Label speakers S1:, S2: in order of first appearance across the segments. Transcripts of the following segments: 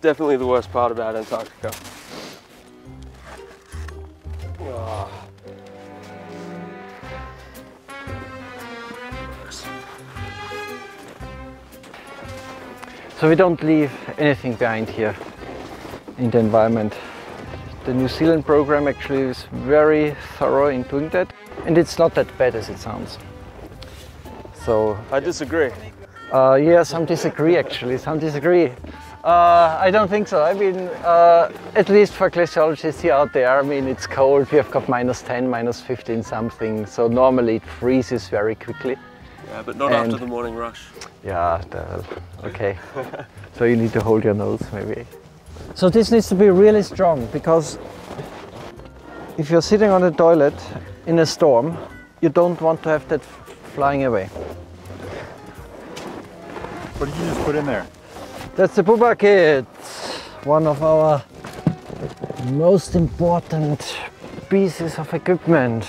S1: definitely the worst part about Antarctica. Oh.
S2: So we don't leave anything behind here in the environment. The New Zealand program actually is very thorough in doing that and it's not that bad as it sounds. So
S1: I disagree.
S2: uh, yeah, some disagree actually, some disagree. Uh, I don't think so. I mean, uh, at least for glaciologists here out there, I mean, it's cold. We have got minus 10, minus 15 something. So normally it freezes very quickly.
S1: Yeah, but not
S2: And-
S1: after the morning rush.
S2: Yeah, the, okay. so you need to hold your nose maybe. So this needs to be really strong because if you're sitting on a toilet in a storm, you don't want to have that flying away.
S3: What did you just put in there?
S2: That's the Buba kit, one of our most important pieces of equipment.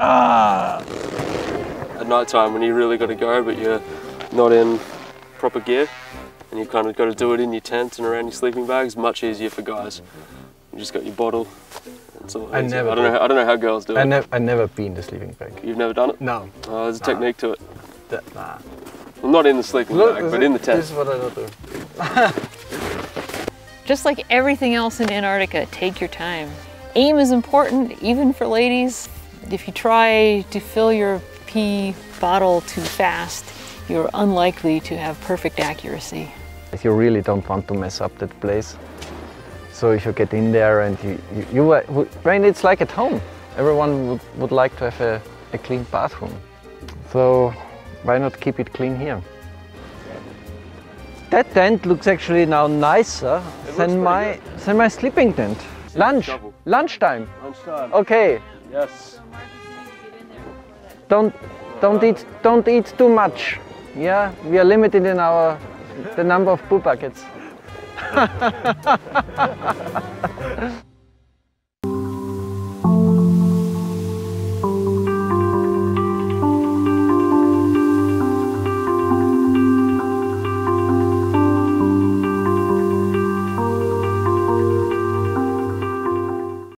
S2: Ah.
S1: At night time when you really got to go, but you're not in proper gear, and you've kind of got to do it in your tent and around your sleeping bags. Much easier for guys. You just got your bottle. It's all
S2: I never
S1: I don't know. How, I don't know how girls do
S2: I,
S1: it.
S2: nev- I never been the sleeping bag.
S1: You've never done it?
S2: No.
S1: Oh, there's a technique to it.
S2: That, nah.
S1: Well, not in the sleeping bag, but in the tent.
S2: This is what I don't.
S4: Just like everything else in Antarctica, take your time. Aim is important, even for ladies. If you try to fill your pee bottle too fast, you're unlikely to have perfect accuracy.
S2: You really don't want to mess up that place. So if you get in there and you, you, you are- w- I mean, it's like at home. Everyone would, would like to have a, a clean bathroom. So why not keep it clean here? That tent looks actually now nicer
S1: looks
S2: than my, than my sleeping tent. Lunch, lunchtime.
S1: Lunchtime.
S2: Okay,
S1: Yes.
S2: don't, don't eat, don't eat too much. Yeah, we are limited in our, the number of poo buckets.